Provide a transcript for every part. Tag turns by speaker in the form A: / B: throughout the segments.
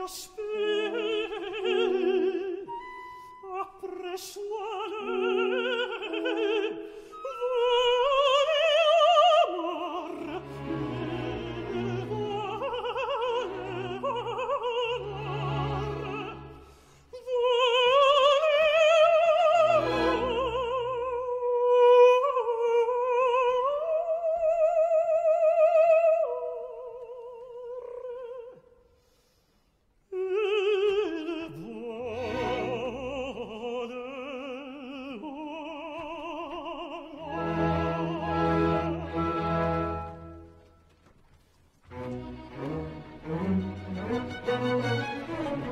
A: your spirit.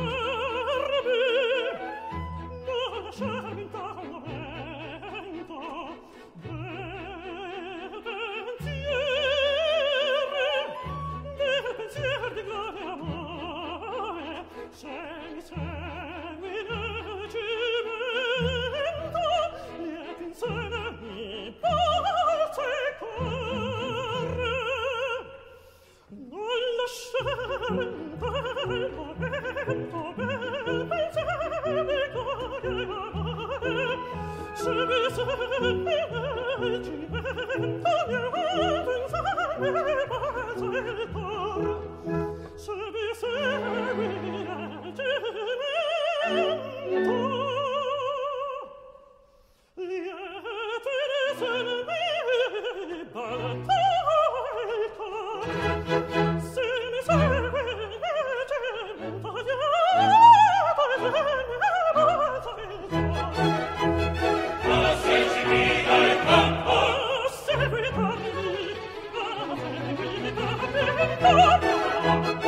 A: Oh. Thank you. Thank you.